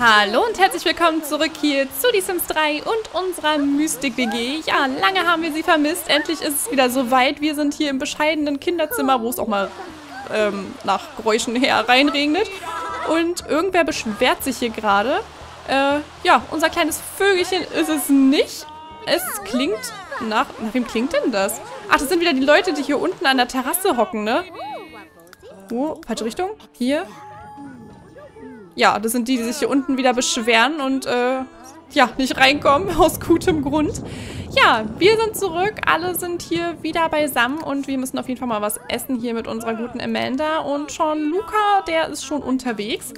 Hallo und herzlich willkommen zurück hier zu Die Sims 3 und unserer Mystik-WG. Ja, lange haben wir sie vermisst. Endlich ist es wieder soweit. Wir sind hier im bescheidenen Kinderzimmer, wo es auch mal ähm, nach Geräuschen her reinregnet. Und irgendwer beschwert sich hier gerade. Äh, ja, unser kleines Vögelchen ist es nicht. Es klingt nach... Nach wem klingt denn das? Ach, das sind wieder die Leute, die hier unten an der Terrasse hocken, ne? Oh, falsche Richtung. Hier. Ja, das sind die, die sich hier unten wieder beschweren und, äh, ja, nicht reinkommen, aus gutem Grund. Ja, wir sind zurück, alle sind hier wieder beisammen und wir müssen auf jeden Fall mal was essen hier mit unserer guten Amanda. Und schon Luca, der ist schon unterwegs.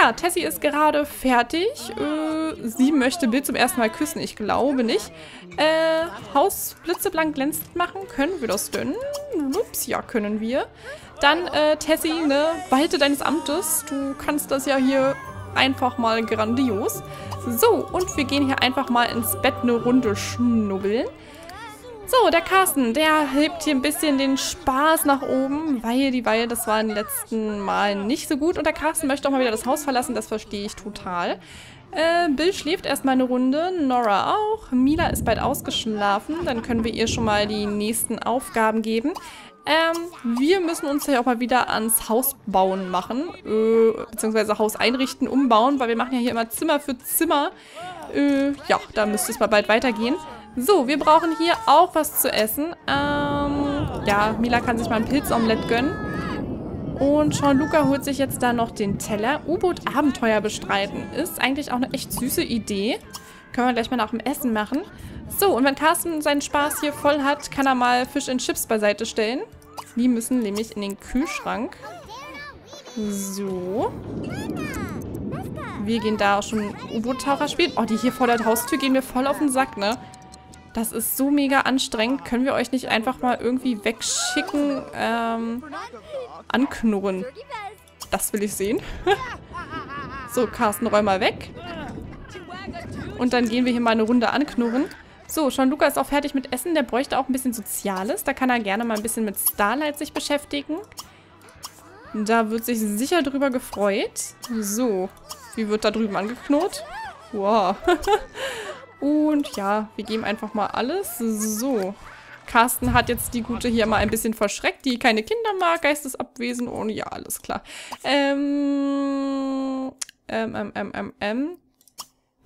Ja, Tessie ist gerade fertig. Äh, sie möchte Bill zum ersten Mal küssen. Ich glaube nicht. Äh, Haus blitzeblank glänzend machen. Können wir das denn? Ups, ja, können wir. Dann, äh, Tessie, ne, behalte deines Amtes. Du kannst das ja hier einfach mal grandios. So, und wir gehen hier einfach mal ins Bett eine Runde schnubbeln. So, der Carsten, der hebt hier ein bisschen den Spaß nach oben, weil die Weihe, das war im letzten Mal nicht so gut. Und der Carsten möchte auch mal wieder das Haus verlassen, das verstehe ich total. Äh, Bill schläft erstmal eine Runde, Nora auch. Mila ist bald ausgeschlafen, dann können wir ihr schon mal die nächsten Aufgaben geben. Ähm, wir müssen uns ja auch mal wieder ans Haus bauen machen, äh, beziehungsweise Haus einrichten, umbauen, weil wir machen ja hier immer Zimmer für Zimmer. Äh, ja, da müsste es mal bald weitergehen. So, wir brauchen hier auch was zu essen. Ähm, ja, Mila kann sich mal ein Pilzomelett gönnen. Und Jean-Luca holt sich jetzt da noch den Teller. U-Boot-Abenteuer bestreiten. Ist eigentlich auch eine echt süße Idee. Können wir gleich mal nach dem Essen machen. So, und wenn Carsten seinen Spaß hier voll hat, kann er mal Fisch und Chips beiseite stellen. Die müssen nämlich in den Kühlschrank. So. Wir gehen da auch schon U-Boot-Taucher spielen. Oh, die hier vor der Haustür gehen mir voll auf den Sack, ne? Das ist so mega anstrengend. Können wir euch nicht einfach mal irgendwie wegschicken? Ähm, anknurren. Das will ich sehen. so, Carsten, räum mal weg. Und dann gehen wir hier mal eine Runde anknurren. So, schon Luca ist auch fertig mit Essen. Der bräuchte auch ein bisschen Soziales. Da kann er gerne mal ein bisschen mit Starlight sich beschäftigen. Da wird sich sicher drüber gefreut. So, wie wird da drüben angeknurrt? Wow. Und ja, wir geben einfach mal alles. So. Carsten hat jetzt die Gute hier mal ein bisschen verschreckt, die keine Kinder mag, geistesabwesend und ja, alles klar. Ähm, ähm, ähm, ähm, ähm.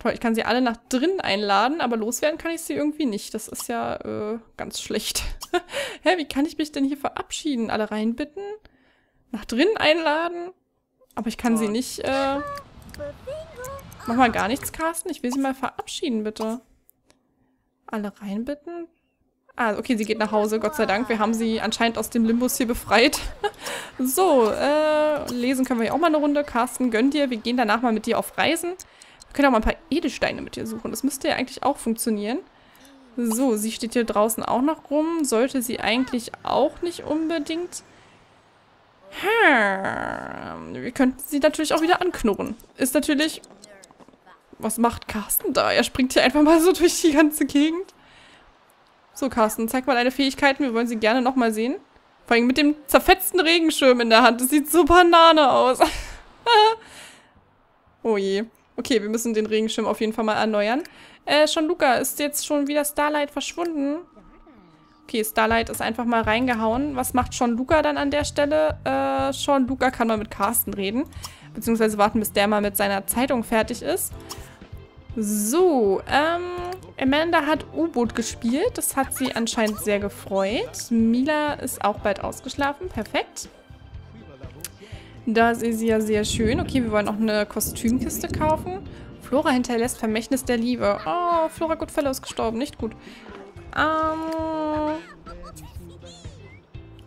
Toll, ich kann sie alle nach drinnen einladen, aber loswerden kann ich sie irgendwie nicht. Das ist ja äh, ganz schlecht. Hä, wie kann ich mich denn hier verabschieden? Alle reinbitten? Nach drinnen einladen? Aber ich kann sie nicht, äh... Mach mal gar nichts, Carsten. Ich will sie mal verabschieden, bitte. Alle reinbitten? Ah, okay, sie geht nach Hause, Gott sei Dank. Wir haben sie anscheinend aus dem Limbus hier befreit. so, äh, lesen können wir ja auch mal eine Runde. Carsten, gönn dir. Wir gehen danach mal mit dir auf Reisen. Wir können auch mal ein paar Edelsteine mit dir suchen. Das müsste ja eigentlich auch funktionieren. So, sie steht hier draußen auch noch rum. Sollte sie eigentlich auch nicht unbedingt... Hm. Wir könnten sie natürlich auch wieder anknurren. Ist natürlich was macht Carsten da? Er springt hier einfach mal so durch die ganze Gegend. So, Carsten, zeig mal deine Fähigkeiten. Wir wollen sie gerne nochmal sehen. Vor allem mit dem zerfetzten Regenschirm in der Hand. Das sieht so Banane aus. oh je. Okay, wir müssen den Regenschirm auf jeden Fall mal erneuern. Äh, schon Luca, ist jetzt schon wieder Starlight verschwunden? Okay, Starlight ist einfach mal reingehauen. Was macht Sean Luca dann an der Stelle? Äh, Sean Luca kann mal mit Carsten reden. Beziehungsweise warten, bis der mal mit seiner Zeitung fertig ist. So, ähm, Amanda hat U-Boot gespielt. Das hat sie anscheinend sehr gefreut. Mila ist auch bald ausgeschlafen. Perfekt. Da ist ja sehr schön. Okay, wir wollen auch eine Kostümkiste kaufen. Flora hinterlässt Vermächtnis der Liebe. Oh, Flora Goodfellow ist gestorben. Nicht gut. Ähm...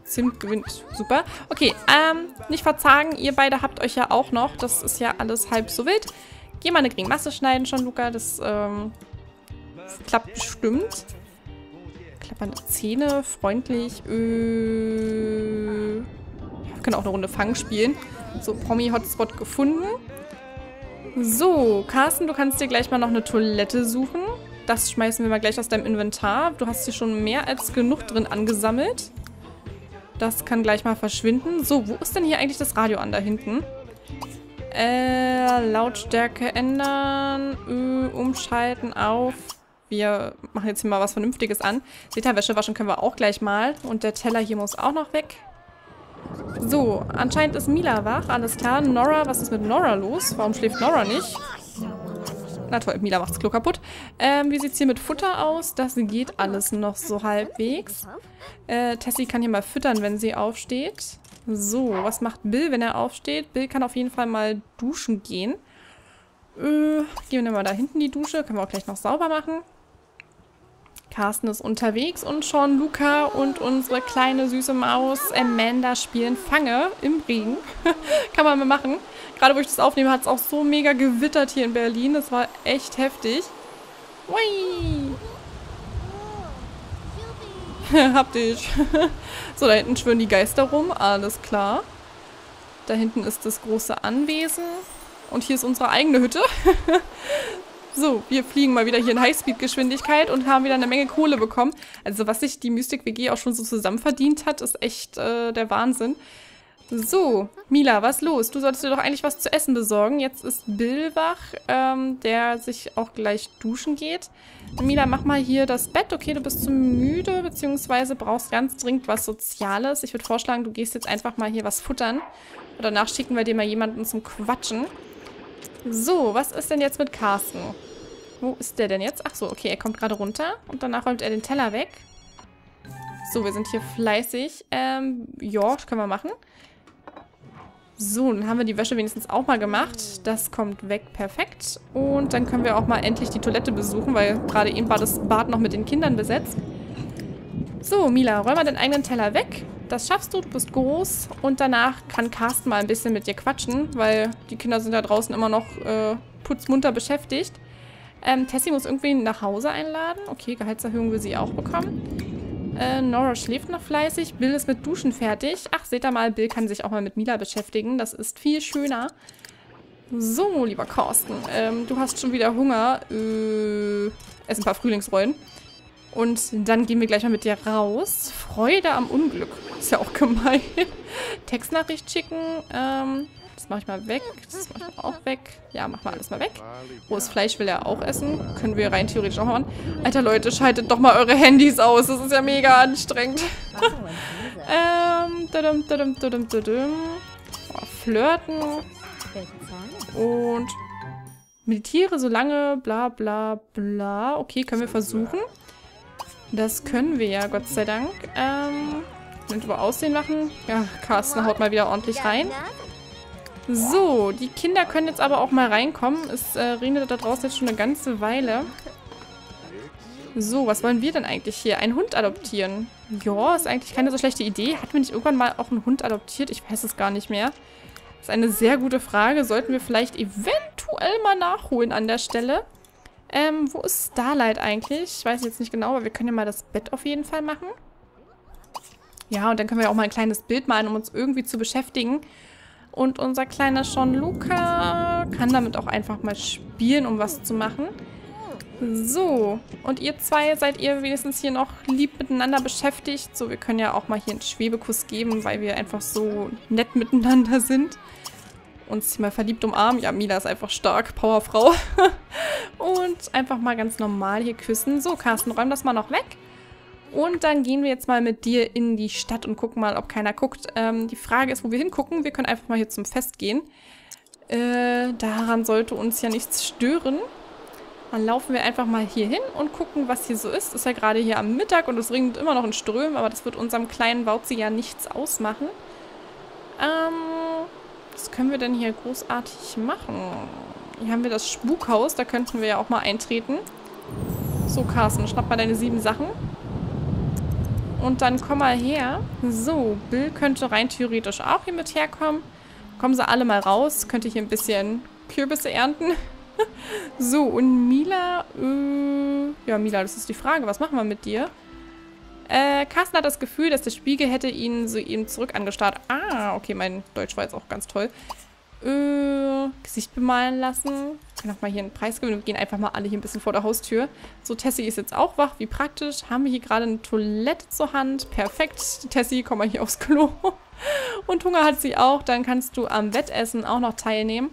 Zimt gewinnt. Super. Okay, ähm, nicht verzagen. Ihr beide habt euch ja auch noch. Das ist ja alles halb so wild. Geh mal eine geringe Masse schneiden schon, Luca. Das ähm, klappt bestimmt. Klappernde Zähne, freundlich. Äh, können auch eine Runde Fang spielen. So, Promi-Hotspot gefunden. So, Carsten, du kannst dir gleich mal noch eine Toilette suchen. Das schmeißen wir mal gleich aus deinem Inventar. Du hast hier schon mehr als genug drin angesammelt. Das kann gleich mal verschwinden. So, wo ist denn hier eigentlich das Radio an da hinten? Äh, Lautstärke ändern, umschalten auf. Wir machen jetzt hier mal was Vernünftiges an. Literwäsche waschen können wir auch gleich mal. Und der Teller hier muss auch noch weg. So, anscheinend ist Mila wach. Alles klar. Nora, was ist mit Nora los? Warum schläft Nora nicht? Na toll, Mila macht das Klo kaputt. Ähm, wie sieht's hier mit Futter aus? Das geht alles noch so halbwegs. Äh, Tessie kann hier mal füttern, wenn sie aufsteht. So, was macht Bill, wenn er aufsteht? Bill kann auf jeden Fall mal duschen gehen. Äh, gehen wir mal da hinten die Dusche. Können wir auch gleich noch sauber machen. Carsten ist unterwegs und Sean, Luca und unsere kleine süße Maus Amanda spielen Fange im Regen. Kann man mal machen. Gerade wo ich das aufnehme, hat es auch so mega gewittert hier in Berlin. Das war echt heftig. Hui! Hab dich. so, da hinten schwören die Geister rum. Alles klar. Da hinten ist das große Anwesen. Und hier ist unsere eigene Hütte. So, wir fliegen mal wieder hier in Highspeed-Geschwindigkeit und haben wieder eine Menge Kohle bekommen. Also was sich die Mystic WG auch schon so zusammen verdient hat, ist echt äh, der Wahnsinn. So, Mila, was los? Du solltest dir doch eigentlich was zu essen besorgen. Jetzt ist Bill wach, ähm, der sich auch gleich duschen geht. Mila, mach mal hier das Bett. Okay, du bist zu müde, beziehungsweise brauchst ganz dringend was Soziales. Ich würde vorschlagen, du gehst jetzt einfach mal hier was futtern. Und danach schicken wir dir mal jemanden zum Quatschen. So, was ist denn jetzt mit Carsten? Wo ist der denn jetzt? Ach so, okay, er kommt gerade runter und danach räumt er den Teller weg. So, wir sind hier fleißig. Ähm, ja, können wir machen. So, dann haben wir die Wäsche wenigstens auch mal gemacht. Das kommt weg, perfekt. Und dann können wir auch mal endlich die Toilette besuchen, weil gerade eben war das Bad noch mit den Kindern besetzt. So, Mila, räum mal deinen eigenen Teller weg. Das schaffst du, du bist groß. Und danach kann Carsten mal ein bisschen mit dir quatschen, weil die Kinder sind da draußen immer noch äh, putzmunter beschäftigt. Ähm, Tessie muss irgendwie nach Hause einladen. Okay, Gehaltserhöhung will sie auch bekommen. Äh, Nora schläft noch fleißig. Bill ist mit Duschen fertig. Ach, seht ihr mal, Bill kann sich auch mal mit Mila beschäftigen. Das ist viel schöner. So, lieber Carsten, ähm, du hast schon wieder Hunger. Äh, ess ein paar Frühlingsrollen. Und dann gehen wir gleich mal mit dir raus. Freude am Unglück. Ist ja auch gemein. Textnachricht schicken. Ähm, das mache ich mal weg. Das mache ich auch weg. Ja, mach mal alles mal weg. Rohes Fleisch will er auch essen. Können wir rein theoretisch auch machen. Alter Leute, schaltet doch mal eure Handys aus. Das ist ja mega anstrengend. ähm, dadum, dadum, dadum, dadum. Oh, flirten. Und meditiere so lange, bla bla bla. Okay, können wir versuchen. Das können wir ja, Gott sei Dank. Ähm, und über Aussehen machen. Ja, Carsten haut mal wieder ordentlich rein. So, die Kinder können jetzt aber auch mal reinkommen. Es äh, regnet da draußen jetzt schon eine ganze Weile. So, was wollen wir denn eigentlich hier? Einen Hund adoptieren. Ja, ist eigentlich keine so schlechte Idee. Hatten wir nicht irgendwann mal auch einen Hund adoptiert? Ich weiß es gar nicht mehr. Das ist eine sehr gute Frage. Sollten wir vielleicht eventuell mal nachholen an der Stelle. Ähm, wo ist Starlight eigentlich? Ich weiß jetzt nicht genau, aber wir können ja mal das Bett auf jeden Fall machen. Ja, und dann können wir auch mal ein kleines Bild malen, um uns irgendwie zu beschäftigen. Und unser kleiner Sean Luca kann damit auch einfach mal spielen, um was zu machen. So, und ihr zwei seid ihr wenigstens hier noch lieb miteinander beschäftigt. So, wir können ja auch mal hier einen Schwebekuss geben, weil wir einfach so nett miteinander sind uns mal verliebt umarmen. Ja, Mila ist einfach stark, Powerfrau. und einfach mal ganz normal hier küssen. So, Carsten, räum das mal noch weg. Und dann gehen wir jetzt mal mit dir in die Stadt und gucken mal, ob keiner guckt. Ähm, die Frage ist, wo wir hingucken. Wir können einfach mal hier zum Fest gehen. Äh, daran sollte uns ja nichts stören. Dann laufen wir einfach mal hier hin und gucken, was hier so ist. Ist ja gerade hier am Mittag und es regnet immer noch in Strömen, aber das wird unserem kleinen Wauzi ja nichts ausmachen. Ähm, was können wir denn hier großartig machen? Hier haben wir das Spukhaus. Da könnten wir ja auch mal eintreten. So, Carsten, schnapp mal deine sieben Sachen. Und dann komm mal her. So, Bill könnte rein theoretisch auch hier mit herkommen. Kommen sie alle mal raus. Könnte hier ein bisschen Kürbisse ernten. so, und Mila, äh, ja, Mila, das ist die Frage. Was machen wir mit dir? Äh, Carsten hat das Gefühl, dass der Spiegel hätte ihn so eben zurück angestarrt. Ah, okay, mein Deutsch war jetzt auch ganz toll. Äh, Gesicht bemalen lassen. Ich kann auch mal hier einen Preis gewinnen. Wir gehen einfach mal alle hier ein bisschen vor der Haustür. So, Tessie ist jetzt auch wach. Wie praktisch. Haben wir hier gerade eine Toilette zur Hand. Perfekt. Tessie, komm mal hier aufs Klo. Und Hunger hat sie auch. Dann kannst du am Wettessen auch noch teilnehmen.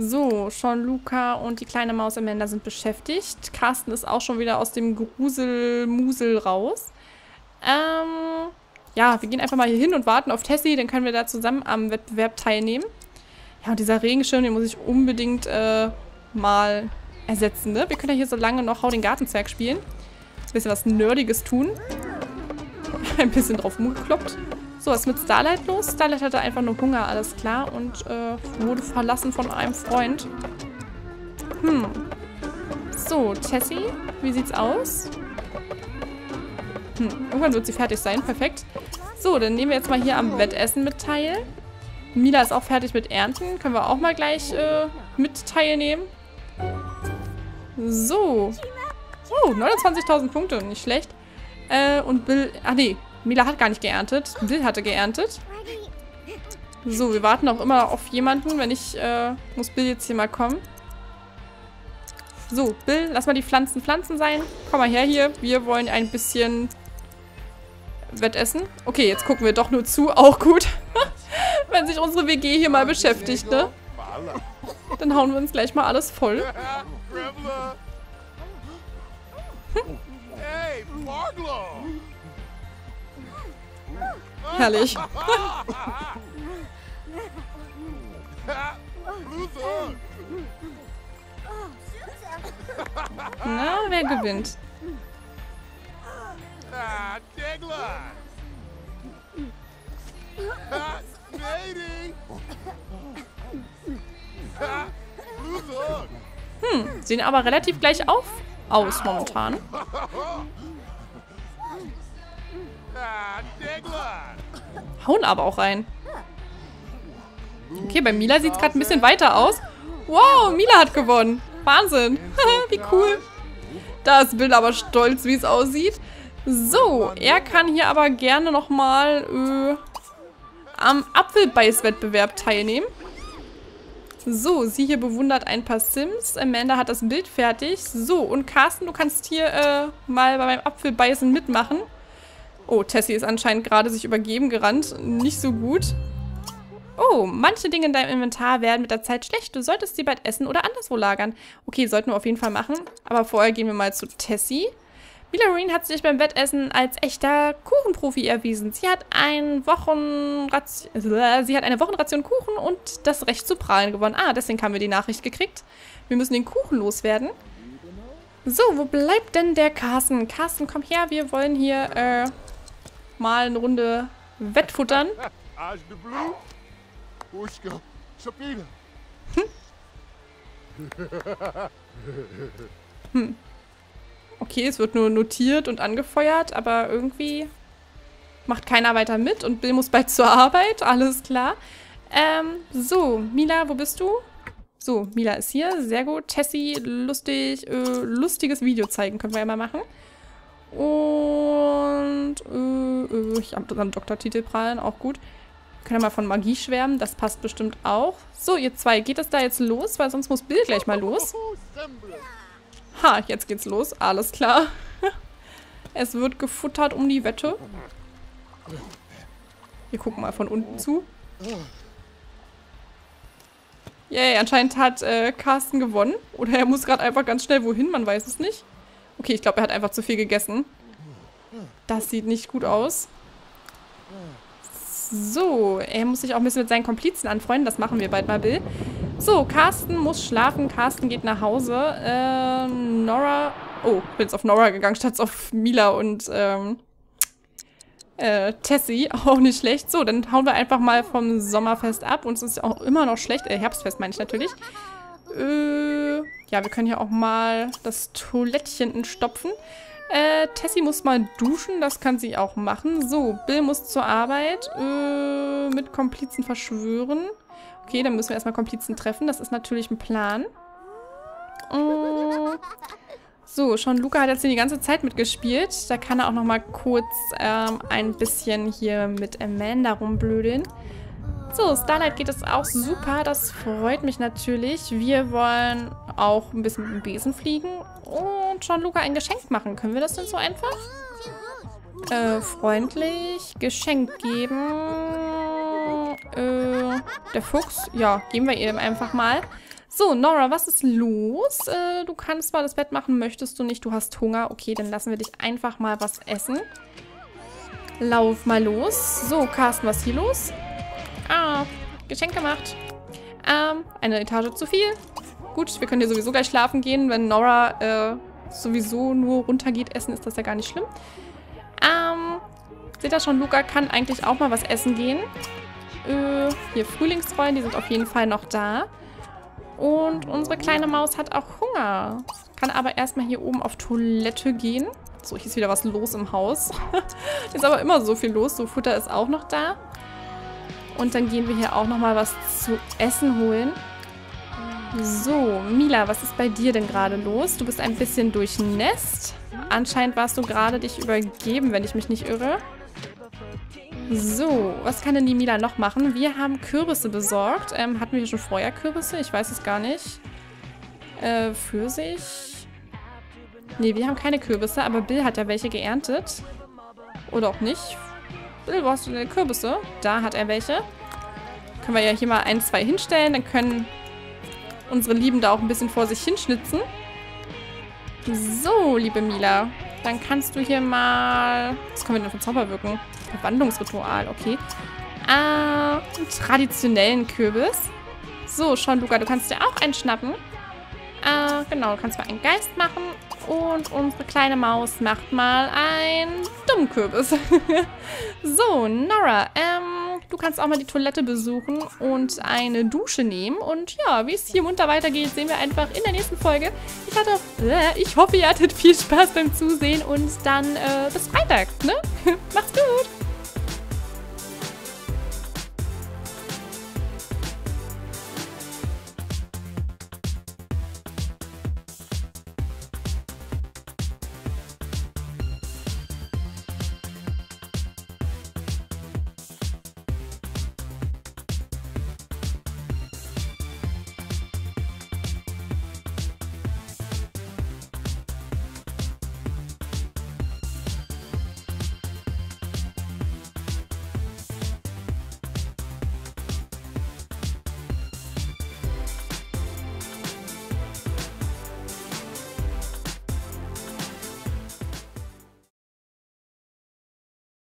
So, schon Luca und die kleine Maus Amanda sind beschäftigt. Carsten ist auch schon wieder aus dem Gruselmusel raus. Ähm, ja, wir gehen einfach mal hier hin und warten auf Tessie. Dann können wir da zusammen am Wettbewerb teilnehmen. Ja, und dieser Regenschirm, den muss ich unbedingt äh, mal ersetzen, ne? Wir können ja hier so lange noch Hau den Gartenzwerg spielen. Ein bisschen was Nerdiges tun. Ein bisschen drauf rumgekloppt. So, was ist mit Starlight los? Starlight hatte einfach nur Hunger, alles klar. Und äh, wurde verlassen von einem Freund. Hm. So, Tessie, wie sieht's aus? Hm, irgendwann wird sie fertig sein. Perfekt. So, dann nehmen wir jetzt mal hier am Wettessen mit teil. Mila ist auch fertig mit Ernten. Können wir auch mal gleich äh, mit teilnehmen. So. Oh, 29.000 Punkte. Nicht schlecht. Äh, und Bill... Ach nee, Mila hat gar nicht geerntet. Bill hatte geerntet. So, wir warten auch immer auf jemanden. Wenn ich, äh, muss Bill jetzt hier mal kommen. So, Bill, lass mal die Pflanzen Pflanzen sein. Komm mal her hier. Wir wollen ein bisschen Wettessen. Okay, jetzt gucken wir doch nur zu. Auch gut. Wenn sich unsere WG hier mal beschäftigt, ne? Dann hauen wir uns gleich mal alles voll. Herrlich. Na, wer gewinnt? Hm, sehen aber relativ gleich auf aus momentan. Hauen aber auch rein. Okay, bei Mila sieht es gerade ein bisschen weiter aus. Wow, Mila hat gewonnen. Wahnsinn. Wie cool. Da ist Bill aber stolz, wie es aussieht. So, er kann hier aber gerne nochmal äh, am Apfelbeißwettbewerb teilnehmen. So, sie hier bewundert ein paar Sims. Amanda hat das Bild fertig. So, und Carsten, du kannst hier äh, mal bei meinem Apfelbeißen mitmachen. Oh, Tessie ist anscheinend gerade sich übergeben gerannt. Nicht so gut. Oh, manche Dinge in deinem Inventar werden mit der Zeit schlecht. Du solltest sie bald essen oder anderswo lagern. Okay, sollten wir auf jeden Fall machen. Aber vorher gehen wir mal zu Tessie. Millarine hat sich beim Wettessen als echter Kuchenprofi erwiesen. Sie hat, ein Wochenration, äh, sie hat eine Wochenration Kuchen und das Recht zu prahlen gewonnen. Ah, deswegen haben wir die Nachricht gekriegt. Wir müssen den Kuchen loswerden. So, wo bleibt denn der Carsten? Carsten, komm her. Wir wollen hier äh, mal eine Runde Wettfuttern. Hm. hm. Okay, es wird nur notiert und angefeuert, aber irgendwie macht keiner weiter mit und Bill muss bald zur Arbeit, alles klar. Ähm, so, Mila, wo bist du? So, Mila ist hier, sehr gut. Tessie, lustig, äh, lustiges Video zeigen können wir ja mal machen. Und, äh, äh, ich habe dann Doktortitel prallen, auch gut. Wir können ja mal von Magie schwärmen, das passt bestimmt auch. So, ihr zwei, geht es da jetzt los? Weil sonst muss Bill gleich mal los. Ha, jetzt geht's los. Alles klar. es wird gefuttert um die Wette. Wir gucken mal von unten zu. Yay, anscheinend hat äh, Carsten gewonnen. Oder er muss gerade einfach ganz schnell wohin, man weiß es nicht. Okay, ich glaube, er hat einfach zu viel gegessen. Das sieht nicht gut aus. So, er muss sich auch ein bisschen mit seinen Komplizen anfreunden. Das machen wir bald mal, Bill. So, Carsten muss schlafen. Carsten geht nach Hause. Äh, Nora... Oh, bin jetzt auf Nora gegangen, statt auf Mila und ähm, äh, Tessie. Auch nicht schlecht. So, dann hauen wir einfach mal vom Sommerfest ab. Uns ist auch immer noch schlecht. Äh, Herbstfest meine ich natürlich. Äh, ja, wir können hier auch mal das Toilettchen stopfen. Äh, Tessie muss mal duschen, das kann sie auch machen. So, Bill muss zur Arbeit. Äh, mit Komplizen verschwören. Okay, dann müssen wir erstmal Komplizen treffen. Das ist natürlich ein Plan. Äh, so, schon Luca hat jetzt hier die ganze Zeit mitgespielt. Da kann er auch nochmal kurz ähm, ein bisschen hier mit Amanda rumblödeln. So, Starlight geht es auch super. Das freut mich natürlich. Wir wollen auch ein bisschen mit dem Besen fliegen und schon Luca ein Geschenk machen. Können wir das denn so einfach? Äh, freundlich. Geschenk geben. Äh, der Fuchs. Ja, geben wir ihm einfach mal. So, Nora, was ist los? Äh, du kannst mal das Bett machen, möchtest du nicht? Du hast Hunger. Okay, dann lassen wir dich einfach mal was essen. Lauf mal los. So, Carsten, was ist hier los? Ah, Geschenk gemacht. Ähm, eine Etage zu viel. Gut, wir können hier sowieso gleich schlafen gehen. Wenn Nora äh, sowieso nur runtergeht essen, ist das ja gar nicht schlimm. Ähm, seht ihr schon, Luca kann eigentlich auch mal was essen gehen. Äh, hier Frühlingsrollen, die sind auf jeden Fall noch da. Und unsere kleine Maus hat auch Hunger. Kann aber erstmal hier oben auf Toilette gehen. So, hier ist wieder was los im Haus. ist aber immer so viel los. So, Futter ist auch noch da. Und dann gehen wir hier auch nochmal was zu essen holen. So, Mila, was ist bei dir denn gerade los? Du bist ein bisschen durchnässt. Anscheinend warst du gerade dich übergeben, wenn ich mich nicht irre. So, was kann denn die Mila noch machen? Wir haben Kürbisse besorgt. Ähm, hatten wir schon vorher Kürbisse? Ich weiß es gar nicht. Äh, Pfirsich? Ne, wir haben keine Kürbisse, aber Bill hat ja welche geerntet. Oder auch nicht. Bill, wo hast du denn Kürbisse? Da hat er welche. Können wir ja hier mal ein, zwei hinstellen. Dann können unsere Lieben da auch ein bisschen vor sich hinschnitzen. So, liebe Mila. Dann kannst du hier mal... Was können wir denn für Zauber wirken? Verwandlungsritual, okay. Ah, einen traditionellen Kürbis. So, schon, Luca, du kannst dir auch einen schnappen. Ah, genau, du kannst mal einen Geist machen. Und unsere kleine Maus macht mal einen Dummkürbis. so, Nora, ähm, du kannst auch mal die Toilette besuchen und eine Dusche nehmen. Und ja, wie es hier munter weitergeht, sehen wir einfach in der nächsten Folge. Ich, hatte, äh, ich hoffe, ihr hattet viel Spaß beim Zusehen und dann äh, bis Freitag, ne? Macht's